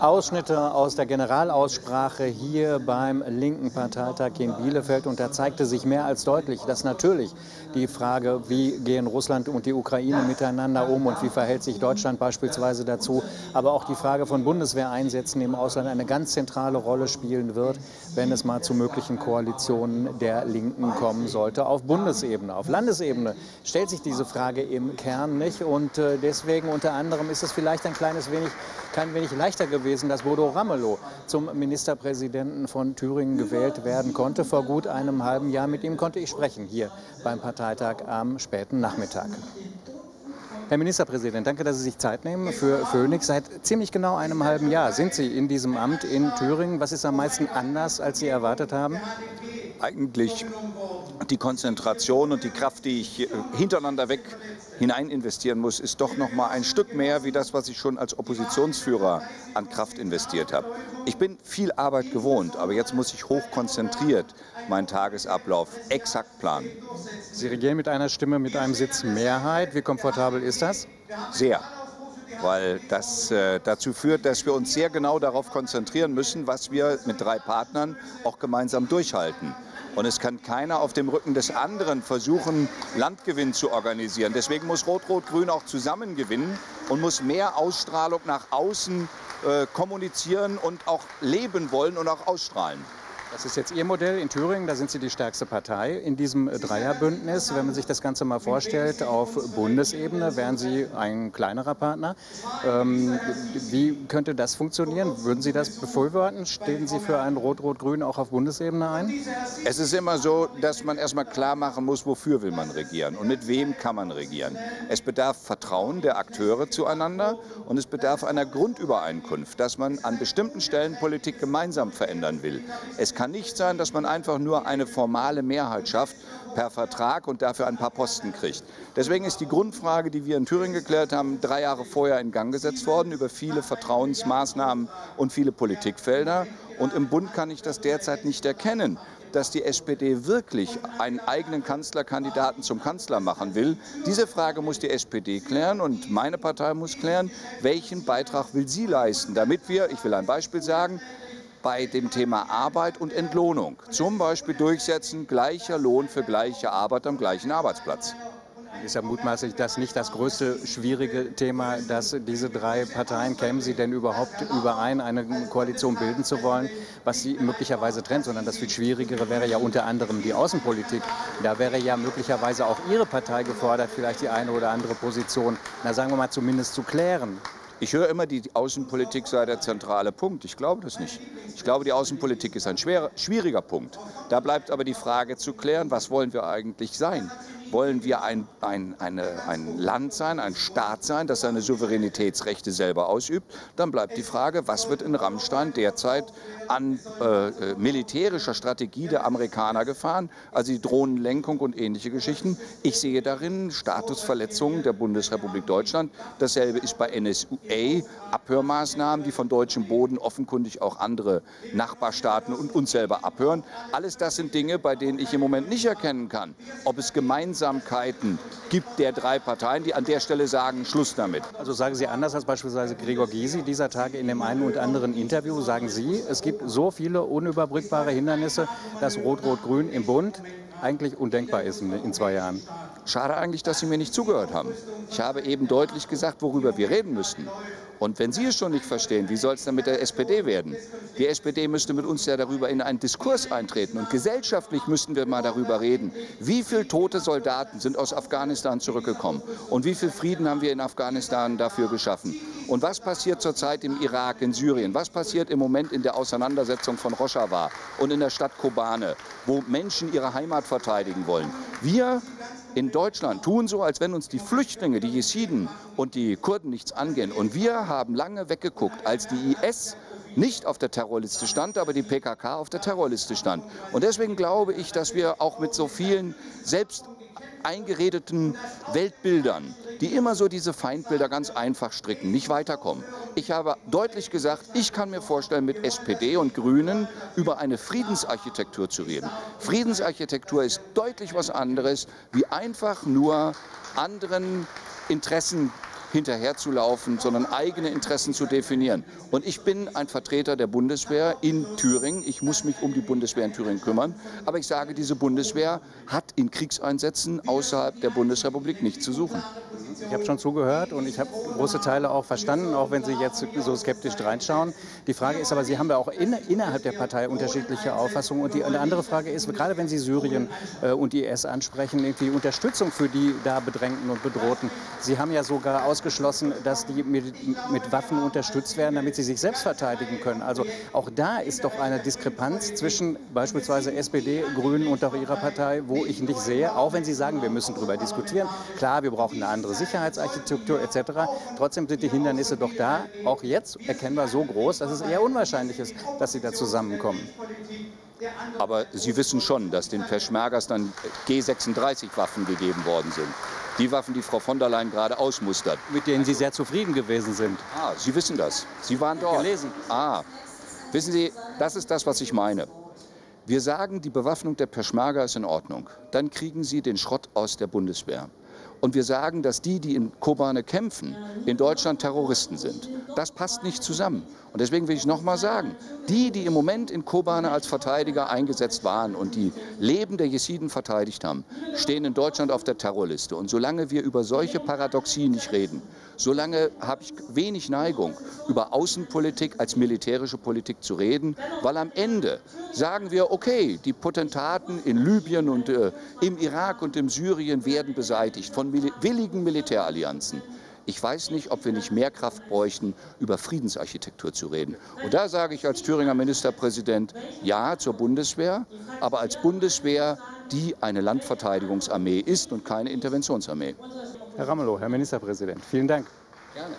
Ausschnitte aus der Generalaussprache hier beim linken Parteitag in Bielefeld. Und da zeigte sich mehr als deutlich, dass natürlich die Frage, wie gehen Russland und die Ukraine miteinander um und wie verhält sich Deutschland beispielsweise dazu, aber auch die Frage von Bundeswehreinsätzen im Ausland eine ganz zentrale Rolle spielen wird, wenn es mal zu möglichen Koalitionen der Linken kommen sollte auf Bundesebene. Auf Landesebene stellt sich diese Frage im Kern nicht und äh, deswegen unter anderem ist es vielleicht ein kleines wenig, kein wenig leichter gewesen, dass Bodo Ramelow zum Ministerpräsidenten von Thüringen gewählt werden konnte. Vor gut einem halben Jahr mit ihm konnte ich sprechen hier beim Parteitag am späten Nachmittag. Herr Ministerpräsident, danke, dass Sie sich Zeit nehmen für Phoenix. Seit ziemlich genau einem halben Jahr sind Sie in diesem Amt in Thüringen. Was ist am meisten anders, als Sie erwartet haben? Eigentlich die Konzentration und die Kraft, die ich hintereinander weg hinein investieren muss, ist doch noch mal ein Stück mehr wie das, was ich schon als Oppositionsführer an Kraft investiert habe. Ich bin viel Arbeit gewohnt, aber jetzt muss ich hoch konzentriert meinen Tagesablauf exakt planen. Sie regieren mit einer Stimme, mit einem Sitz Mehrheit. Wie komfortabel ist das? Sehr weil das äh, dazu führt, dass wir uns sehr genau darauf konzentrieren müssen, was wir mit drei Partnern auch gemeinsam durchhalten. Und es kann keiner auf dem Rücken des anderen versuchen, Landgewinn zu organisieren. Deswegen muss Rot-Rot-Grün auch zusammen gewinnen und muss mehr Ausstrahlung nach außen äh, kommunizieren und auch leben wollen und auch ausstrahlen. Das ist jetzt Ihr Modell in Thüringen, da sind Sie die stärkste Partei in diesem Dreierbündnis. Wenn man sich das Ganze mal vorstellt, auf Bundesebene wären Sie ein kleinerer Partner. Ähm, wie könnte das funktionieren? Würden Sie das befürworten? Stehen Sie für ein Rot-Rot-Grün auch auf Bundesebene ein? Es ist immer so, dass man erstmal klar machen muss, wofür will man regieren und mit wem kann man regieren. Es bedarf Vertrauen der Akteure zueinander und es bedarf einer Grundübereinkunft, dass man an bestimmten Stellen Politik gemeinsam verändern will. Es kann kann nicht sein, dass man einfach nur eine formale Mehrheit schafft per Vertrag und dafür ein paar Posten kriegt. Deswegen ist die Grundfrage, die wir in Thüringen geklärt haben, drei Jahre vorher in Gang gesetzt worden über viele Vertrauensmaßnahmen und viele Politikfelder. Und im Bund kann ich das derzeit nicht erkennen dass die SPD wirklich einen eigenen Kanzlerkandidaten zum Kanzler machen will. Diese Frage muss die SPD klären und meine Partei muss klären, welchen Beitrag will sie leisten, damit wir, ich will ein Beispiel sagen, bei dem Thema Arbeit und Entlohnung. Zum Beispiel durchsetzen, gleicher Lohn für gleiche Arbeit am gleichen Arbeitsplatz. Ist ja mutmaßlich das nicht das größte schwierige Thema, dass diese drei Parteien, kämen sie denn überhaupt überein, eine Koalition bilden zu wollen, was sie möglicherweise trennt, sondern das viel Schwierigere wäre ja unter anderem die Außenpolitik. Da wäre ja möglicherweise auch Ihre Partei gefordert, vielleicht die eine oder andere Position, na sagen wir mal zumindest zu klären. Ich höre immer, die Außenpolitik sei der zentrale Punkt. Ich glaube das nicht. Ich glaube, die Außenpolitik ist ein schwerer, schwieriger Punkt. Da bleibt aber die Frage zu klären, was wollen wir eigentlich sein? Wollen wir ein, ein, eine, ein Land sein, ein Staat sein, das seine Souveränitätsrechte selber ausübt? Dann bleibt die Frage, was wird in Rammstein derzeit an äh, äh, militärischer Strategie der Amerikaner gefahren, also die Drohnenlenkung und ähnliche Geschichten. Ich sehe darin Statusverletzungen der Bundesrepublik Deutschland. Dasselbe ist bei NSUA, Abhörmaßnahmen, die von deutschem Boden offenkundig auch andere Nachbarstaaten und uns selber abhören. Alles das sind Dinge, bei denen ich im Moment nicht erkennen kann, ob es gemeinsam Gemeinsamkeiten gibt der drei Parteien, die an der Stelle sagen, Schluss damit. Also sagen Sie anders als beispielsweise Gregor Gysi dieser Tage in dem einen und anderen Interview, sagen Sie, es gibt so viele unüberbrückbare Hindernisse, dass Rot-Rot-Grün im Bund eigentlich undenkbar ist in zwei Jahren. Schade eigentlich, dass Sie mir nicht zugehört haben. Ich habe eben deutlich gesagt, worüber wir reden müssten. Und wenn Sie es schon nicht verstehen, wie soll es dann mit der SPD werden? Die SPD müsste mit uns ja darüber in einen Diskurs eintreten. Und gesellschaftlich müssten wir mal darüber reden, wie viele tote Soldaten sind aus Afghanistan zurückgekommen und wie viel Frieden haben wir in Afghanistan dafür geschaffen. Und was passiert zurzeit im Irak, in Syrien? Was passiert im Moment in der Auseinandersetzung von Rojava und in der Stadt Kobane, wo Menschen ihre Heimat verteidigen wollen? Wir in Deutschland tun so, als wenn uns die Flüchtlinge, die Jesiden und die Kurden nichts angehen. Und wir haben lange weggeguckt, als die IS nicht auf der Terrorliste stand, aber die PKK auf der Terrorliste stand. Und deswegen glaube ich, dass wir auch mit so vielen selbst eingeredeten Weltbildern, die immer so diese Feindbilder ganz einfach stricken, nicht weiterkommen. Ich habe deutlich gesagt, ich kann mir vorstellen, mit SPD und Grünen über eine Friedensarchitektur zu reden. Friedensarchitektur ist deutlich was anderes, wie einfach nur anderen Interessen hinterherzulaufen, sondern eigene Interessen zu definieren. Und ich bin ein Vertreter der Bundeswehr in Thüringen. Ich muss mich um die Bundeswehr in Thüringen kümmern. Aber ich sage, diese Bundeswehr hat in Kriegseinsätzen außerhalb der Bundesrepublik nichts zu suchen. Ich habe schon zugehört und ich habe große Teile auch verstanden, auch wenn Sie jetzt so skeptisch reinschauen. Die Frage ist aber, Sie haben ja auch in, innerhalb der Partei unterschiedliche Auffassungen. Und die eine andere Frage ist, gerade wenn Sie Syrien äh, und IS ansprechen, irgendwie Unterstützung für die da Bedrängten und Bedrohten. Sie haben ja sogar ausgeschlossen, dass die mit, mit Waffen unterstützt werden, damit sie sich selbst verteidigen können. Also auch da ist doch eine Diskrepanz zwischen beispielsweise SPD, Grünen und auch Ihrer Partei, wo ich nicht sehe, auch wenn Sie sagen, wir müssen darüber diskutieren. Klar, wir brauchen eine andere Sicherheitsarchitektur etc. Trotzdem sind die Hindernisse doch da, auch jetzt erkennbar so groß, dass es eher unwahrscheinlich ist, dass sie da zusammenkommen. Aber Sie wissen schon, dass den Peschmergas dann G36-Waffen gegeben worden sind. Die Waffen, die Frau von der Leyen gerade ausmustert. Mit denen Sie sehr zufrieden gewesen sind. Ah, Sie wissen das. Sie waren dort. Gelesen. Ah, wissen Sie, das ist das, was ich meine. Wir sagen, die Bewaffnung der Peschmerga ist in Ordnung. Dann kriegen Sie den Schrott aus der Bundeswehr. Und wir sagen, dass die, die in Kobane kämpfen, in Deutschland Terroristen sind. Das passt nicht zusammen. Und deswegen will ich noch mal sagen, die, die im Moment in Kobane als Verteidiger eingesetzt waren und die Leben der Jesiden verteidigt haben, stehen in Deutschland auf der Terrorliste. Und solange wir über solche Paradoxien nicht reden, solange habe ich wenig Neigung, über Außenpolitik als militärische Politik zu reden, weil am Ende sagen wir, okay, die Potentaten in Libyen und äh, im Irak und in Syrien werden beseitigt von mil willigen Militärallianzen. Ich weiß nicht, ob wir nicht mehr Kraft bräuchten, über Friedensarchitektur zu reden. Und da sage ich als Thüringer Ministerpräsident Ja zur Bundeswehr, aber als Bundeswehr, die eine Landverteidigungsarmee ist und keine Interventionsarmee. Herr Ramelow, Herr Ministerpräsident, vielen Dank. Gerne.